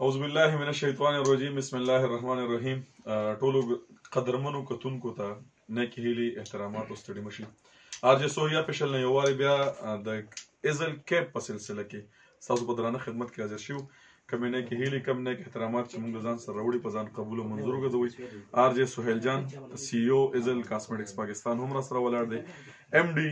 اعوذ بالله من الشیطان الرجیم بسم الله الرحمن الرحیم ټولو قدرمنو کتونکو ته نیک هیلي احترامات او ستړي مشي ارجه سوریا پیشل نه یواري بیا د ازل کیپ په سلسله کې تاسو په درانه خدمت کې حاضر شو کم نه کې هیلي کم نه کې احترامات چې موږ ځان سره وړي په ځان قبول او منظور ګرځوي ارجه سہیل جان سی او ازل کاسمیټکس پاکستان هم را سره ولاړ دی ایم ډي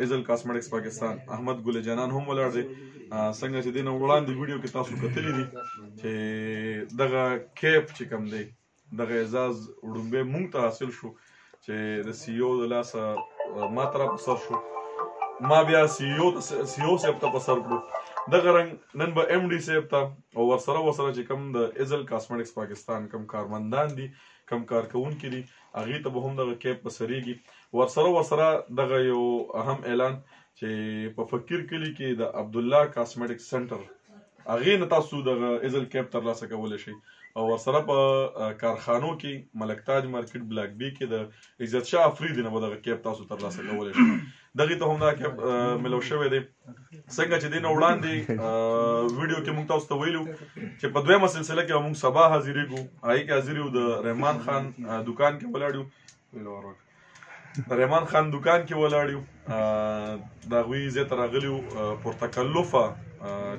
ایزل کاسمیټکس پاکستان احمد ګل جانان هم ولاړ دی څنګه چې دینه وړاندې ویډیو کې تاسو کتلی دي چې دغه کیپ چې کم دی دغه اعزاز وړومبه مونږ ته حاصل شو چې د سی او د لاسه ما تر په سر شو ما بیا سی او سی او سپ ته په سر کړو دغه رنګ نن به ایم ډي سپ ته او ورسره ورسره چې کم د ایزل کاسمیټکس پاکستان کم کارمندان دي کم کارکونکي دي هغه ته به هم دغه کیپ په سریږي ورسره ورسره دغه یو اهم اعلان چې په فقیر کلی کې د عبد الله کاسمیټک سنټر هغه نه تاسو دغه ایزل کیپ تر لاسه کولای شئ او ورسره په کارخانو کې ملک تاج مارکیټ بلاک بی کې د عزت شاه افریدي نه دغه کیپ تاسو تر لاسه کولای شئ دغه ته هم دا کیپ ملو شوې دی څنګه چې دینه وړاندې ویډیو کې موږ تاسو ته ویلو چې په دویمه سلسله کې موږ سبا حاضرې کو آی کې حاضر یو د رحمان خان دکان کې ولاړو رحمان خان دکان کې ولاړو دا غوي زه تر غلیو پرتکلفه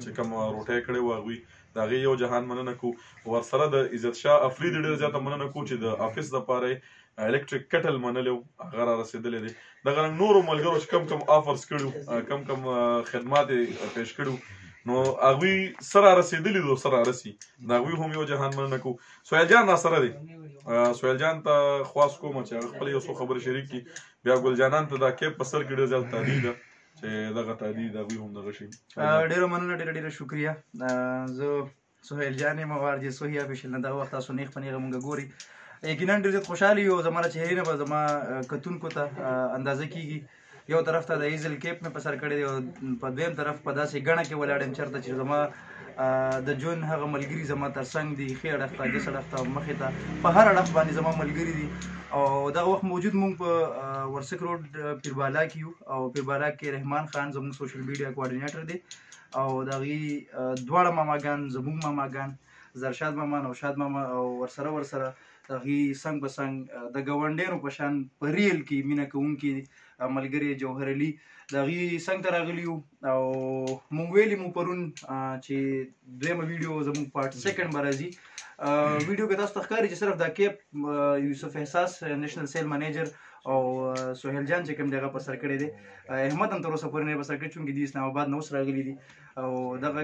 چې کوم روټه کړي واغوي دا غي یو جهان مننه کو ورسره د عزت شاه افریدي ډیر زیاته مننه کو چې د افیس د پاره الکتریک کټل منلی وو هغه را رسېدلی دی دغه رنګ نورو ملګرو چې کم کم آفرز کړي کم کم خدمات پیش کړي نو هغوی سره رسېدلي دي سره رسي د هغوی هم یو جهان مننه کوو سهیل جان راسره دی سهیل جان ته خواست کوم چې هغه خپلې یو څو خبرې شریک کړي بیا ګل جانان ته دا کیپ په سر کې ډېر زیات تهدید ده چې دغه تهدید هغوی هم دغه شي ډېره مننه ډېره ډېره شکریه زه سهیل جانې موار جې سوهی افیشل نه دا وخت تاسو نیخ پنیغه مونږ ګوري یقینا ډېر زیات خوشاله یو زموږ چهرې نه به زما کتونکو ته اندازه کیږي یو طرف ته د ایزل کیپ مې په سر کړی دی او په دویم طرف په داسې ګڼه کې ولاړ یم چېرته چې زما د جون هغه ملګري زما تر څنګ دي ښې اړخ ته ګس اړخ ته مخې ته په هر اړخ باندې زما ملګري دي او دغه وخت موجود مونږ په ورسک روډ پیربالا کې یو او پیربالا کې رحمان خان زموږ سوشل میډیا کوارډینیټر دی او د هغوی دواړه ماماګان زموږ ماماګان زرشاد ماما نوشاد ماما او ورسره ورسره د هغوی څنګ په څنګ د ګاونډیانو په شان په ریل کې مینه کوونکي ملګری جوهر علي د هغوی څنګ ته راغلي یو او موږ ویلي مو پرون چې دویمه ویډیو زموږ پارټ سیکنډ به راځي ویډیو کې تاسو ته ښکاري چې صرف دا کیپ یوسف احساس نېشنل سیل منیجر او سهیل جان چې کوم دغه په سر کړی دی احمد هم تر اوسه پورې نه په سر کړی چونګې دی اسلام آباد نو سره غلی دي او دغه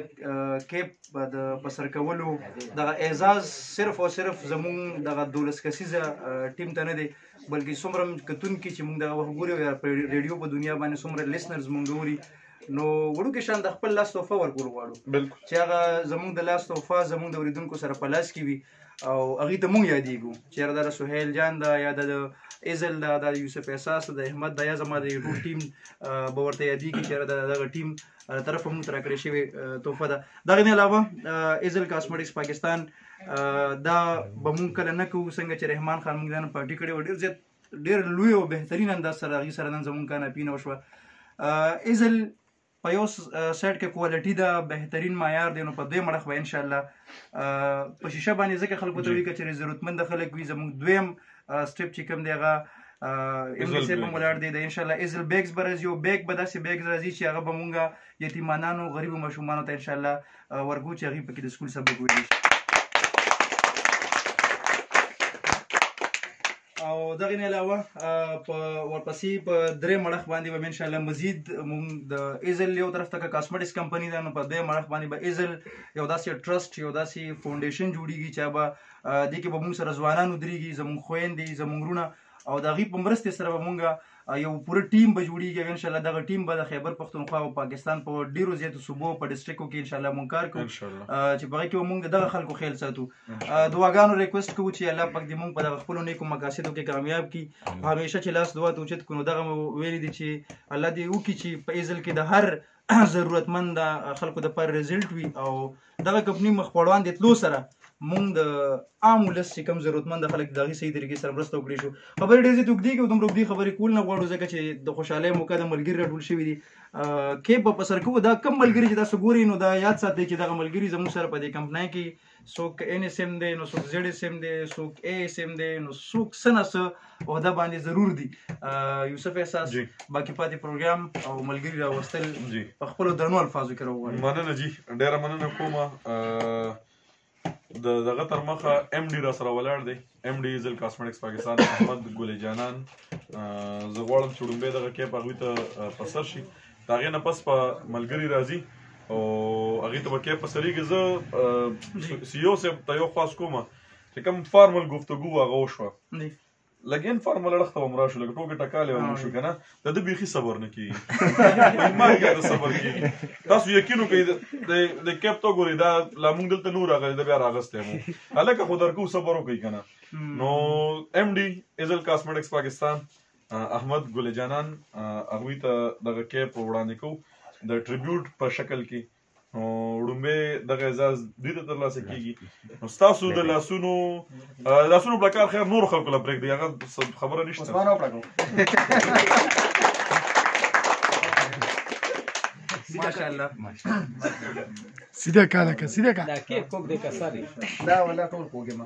کیپ د په سر کولو دغه اعزاز صرف او صرف زمون دغه دولس کسیزه ټیم ته نه دی بلکې څومره کتون کې چې موږ دغه وګورو یا په ریډیو په دنیا باندې څومره لیسنرز موږ ګوري نو وړوکی شان د خپل لاس توفه ورکول غواړو چې هغه زموږ د لاس توفه زموږ د اوریدونکو سره په لاس کې وي او هغه ته مونږ یادېږو چې یاره دا سهیل جان دا یا د ایزل دا د یوسف احساس د احمد دا یا زما د ټول ټیم به ورته یادېږي چې یاره دغه ټیم طرف هم تر کړې شوی تحفه ده دا غنه علاوه ایزل کاسمیټکس پاکستان دا به مونږ کله نه کوو څنګه چې رحمان خان مونږ نه پارټي کړې و ډیر زیات ډیر لوی او بهترین انداز سره غي سره نن زمونږ کانه پینه وشوه ایزل په یو سایډ کې کوالټي دا بهترین معیار دی نو په دویم اړخ به ان شاء الله په شیشه باندې ځکه خلکو ته وی کچې ضرورتمند خلک وي زموږ دویم سټپ چې کوم دی هغه ام بي سي به مولار دی د ان شاء الله ایزل بیگز برز یو بیگ به داسې بیگ راځي چې هغه به مونږه یتیمانانو غریب ماشومان ته ان شاء الله ورګو چې هغه پکې د سکول سبق ویل او دغه نه علاوه په ورپسې په درې مړخ باندې به ان شاء الله مزید موږ د ایزل یو طرف ته کاسمیټکس کمپنی ده نو په دې مړخ باندې به ایزل یو داسې ټرست یو داسې فاونډیشن جوړیږي چې به د کې به موږ سره ځوانان ودرېږي زموږ خويندې زموږ رونه او د غي په مرسته سره به موږ یو پوره ټیم به جوړیږي ان شاء الله دغه ټیم به د خیبر پښتونخوا او پاکستان په ډیرو زیاتو صوبو په ډیسټریکو کې ان شاء الله مونږ کار کوو چې په کې مونږ دغه خلکو خیال ساتو دعاګانو ریکوست کوو چې الله پاک دې مونږ په دغه خپل نیکو مقاصدو کې کامیاب کړي همیشه چې لاس دعا ته اوچت کونو دغه ویل دي چې الله دې وکړي چې په ایزل کې د هر ضرورتمند خلکو د پر رزلټ وي او دغه کمپنی مخ پړوان د تلو سره مونږ د عام ولس چې کم ضرورتمند خلک دغه صحیح طریقې سره مرسته وکړي شو خبرې ډېرې زیات وګدي کې دومره وګدي خبرې کول نه غواړو ځکه چې د خوشاله موقع د ملګری راټول شوی دي کې په پسر کو دا کم ملګری چې تاسو ګوري نو دا یاد ساتئ چې دغه ملګری زموږ سره په دې کمپنۍ کې څوک ان اس ام دی نو څوک زیډ اس ام دی څوک ای اس ام دی نو څوک سنه سه او دا باندې ضرور دي یوسف احساس باقی پاتې پروګرام او ملګری راوستل په خپل درنو الفاظو کې راوړل مننه جی ډیره مننه کومه د دغه تر مخه ام ډي را سره ولاړ دی ایم ډي ایزل کاسمیټکس پاکستان احمد ګل جانان زه غواړم چې ډومبه دغه کې په غوي ته په سر شي دا غي نه پس په ملګری راځي او هغه ته کې په سري کې زه سیو سه ته یو خاص کومه چې کوم فارمل گفتگو هغه وشو لګین فارمل اړخ ته مرا شو لګ ټوګه ټکاله مو شو کنه دا د بیخي صبر نه کیږي ما کې دا صبر کیږي تاسو یقین وکړئ د د کیپ تو ګوري دا لا مونږ دلته نور راغلی دا بیا راغسته مو هلکه خو درکو صبر وکړئ کنه نو ایم ډي ایزل کاسمیټکس پاکستان احمد ګل جانان هغه ته دغه کیپ وړاندې کو د ټریبیوټ په شکل کې نو ړومبه دغه اعزاز دوی ته ترلاسه کیږي نو تاسو د لاسونو لاسونو په کار خیر نور خلکو لا پرېږدي هغه خبره نشته ماشاءالله سیده کاله که سیده کاله دا کې کوګ دې کساري دا ولا ټول کوګې ما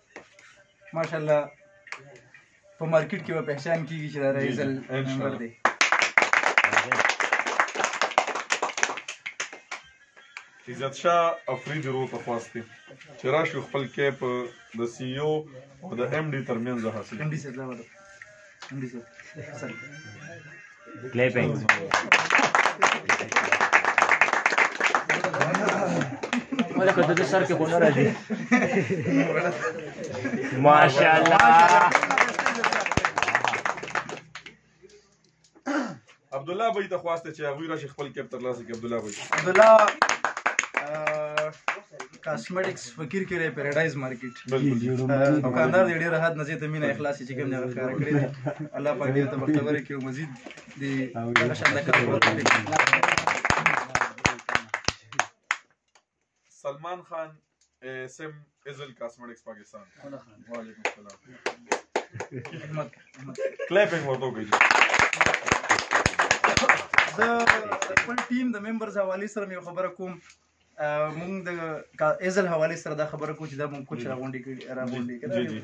ماشاءالله په مارکیټ کې به پہچان کیږي چې دا رایزل نمبر دی عزت شاه افریدي رو ته خواسته چې راشي خپل کیپ د سی او د ایم ډي ترمنځ حاصل ایم ډي سره کلیپینګ ولکه د سر کې خو نه راځي ماشاءالله عبد الله بھائی ته خواسته چې هغه راشي خپل کیپ تر لاسه کې عبد الله بھائی عبد الله کاسمیټکس فقیر کې پیراډایز مارکیټ دکاندار دې ډېر حد نزي ته مینه اخلاص چې کوم ځای ښکار کړی الله پاک دې ته بختور کې مزید دې هغه شان د کار سلمان خان سم ازل کاسمیټکس پاکستان وعلیکم السلام کلیپینګ ورته کوي د خپل ټیم د ممبرز حواله سره مې خبره کوم مونږ د ازل حواله سره دا خبره کوو چې دا مونږ کوچ راغونډي کړي راغونډي کړي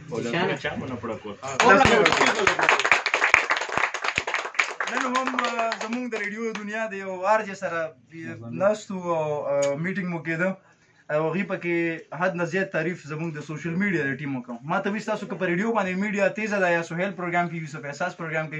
نن هم زمونږ د ریډیو دنیا د یو وارج سره ناستو او میټینګ مو کېده او غي پکې حد نه زیات تعریف زموږ د سوشل میډیا د ټیم وکم ما ته وستا سو په ریډیو باندې میډیا تیزه ده یا سهیل پروګرام کې یوسف احساس پروګرام کې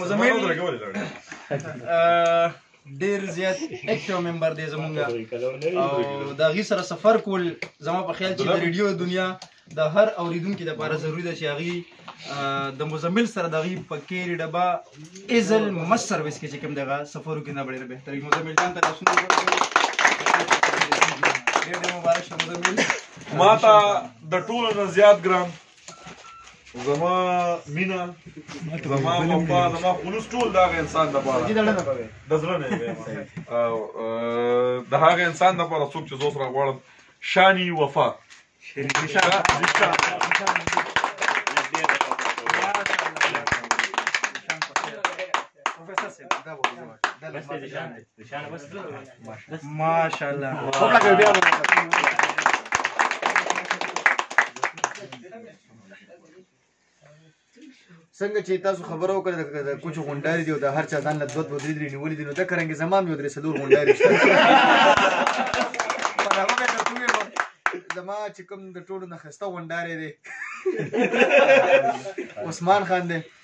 مزمل ډیر زیات اکټیو ممبر دی زمونږ او دا غي سره سفر کول زما په خیال چې د ریډیو دنیا د هر اوریدونکو لپاره ضروری ده چې هغه د مزمل سره د غي په کې ډبا ایزل مس سرویس کې چې کوم دغه سفرو کې نه بډې به تر مزمل جان ته تاسو ډیر مبارک شه مزمل ما ته د ټولو نه زیات ګرام زما مینا زما وفا زما خلوص ټول دا انسان د پاره د زړه نه او د هغه انسان د پاره څوک چې زوس را غواړم شانی وفا Gracias. ماشاءالله څنګه چې تاسو خبرو وکړه د کوچ غونډاري دی او د هر چا ځان له دوت ودرې درې نیولې دي نو د کرنګ زمام یو درې سلور غونډاري شته زما چې کوم د ټولو نه خسته غونډاري دی عثمان خان دی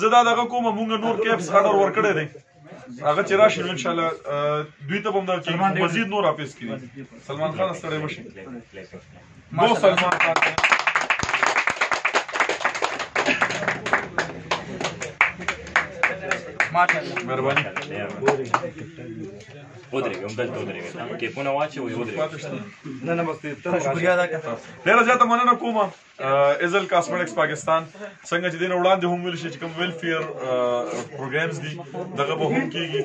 زه دا دغه کوم مونږ نور کیپس اډر ورکړی دی هغه چې راشي ان شاء الله دوی ته هم دا کې مزید نور اپیس کړي سلمان خان ستړی مشي نو سلمان خان مهرباني ودرېږه همدلته ودرېږه ټیپونه واچوئ ودرېږه نه نه بس ته شکریا دا کړه ډېره زیاته مننه کوم ایزل کاسمیټکس پاکستان څنګه چې دین وړاندې هم ویل شي چې کوم ویلفیر پروګرامز دي دغه به هم کیږي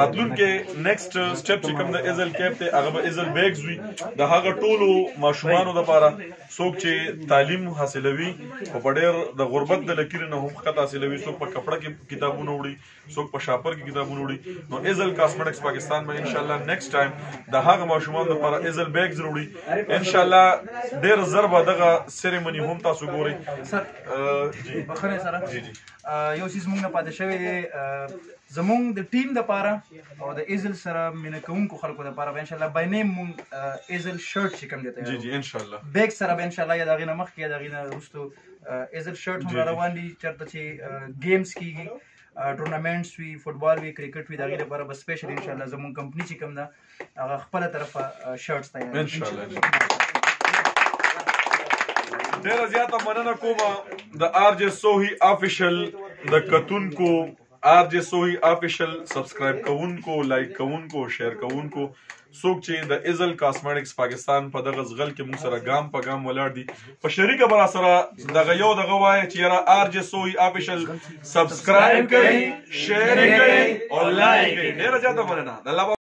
راتلونکي نیکسټ سټپ چې کوم د ایزل کیپ ته هغه به ایزل بیگز وي د هغه ټولو ماشومانو لپاره څوک چې تعلیم حاصلوي او په ډېر د غربت د لکیر نه هم خط حاصلوي څوک په کپړه کې کتابونه وړي څوک په شاپر کې کتابونه وړي نو ایزل کاسمیټکس پاکستان به ان شاء الله نیکسټ ټایم د هغه ماشومان لپاره ایزل بیگ ضروري ان شاء الله ډیر زر به دغه سیریمونی هم تاسو ګورئ سر جی بخره سره جی جی یو سیس موږ نه پاتې شوی دی زمونږ د ټیم د پاره او د ایزل سره مینه کوونکو خلکو د پاره به ان شاء الله بای نیم مونږ ایزل شرټ چې کوم دی جی جی ان شاء الله بیگ سره به ان شاء الله یا دغه مخ کې دغه نه رستو ایزر شرټ هم روان دي چرته چې گیمز کیږي ټورنمنټس وی فوټبال وی کرکټ وی دا غي لپاره به سپیشل ان شاء الله زمون کمپنی چې کوم ده هغه خپل طرفه شرټس تیار ان شاء الله ډیره زیاته مننه کوم د ار جی سوهی افیشل د کتونکو آر جی سوهی آفیشل سبسکرایب کوونکو لایک کوونکو شیر کوونکو څوک چې د ایزل کاسمیټکس پاکستان په دغه ځغل کې موږ سره ګام په ګام ولاړ دي په شریکه برا سره دغه یو دغه وای چې یاره آر جی سوهی آفیشل سبسکرایب کړئ شیر کړئ او لایک کړئ ډیره زیاته مننه